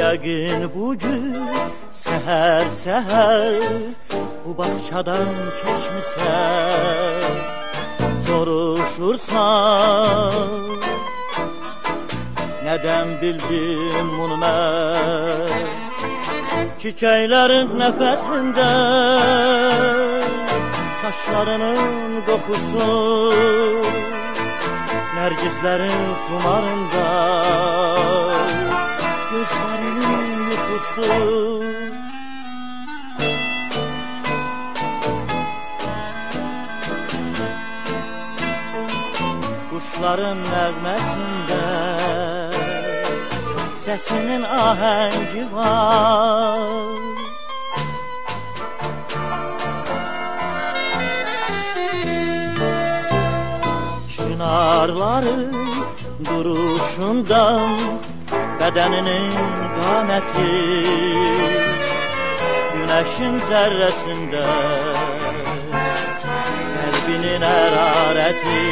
Yəqin bu gün səhər səhər bu bağçadan keçmisən soruşursan Nədən bildim bunu mən Çiçəklərin nəfəsində Saçlarının qoxusu Nərgislərin xumarında yuxusu Quşların nəğməsində Səsinin ahəngi var. Çınarların duruşundan Bədəninin qaməti Günəşin zərrəsində Qəlbinin ərarəti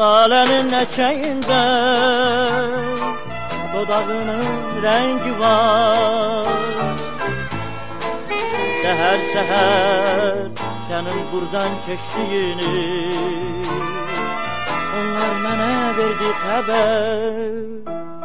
Lalənin nəçəyində Dodağının rəngi var. Səhər səhər sənin buradan keçdiyini Onlar mənə verdi xəbər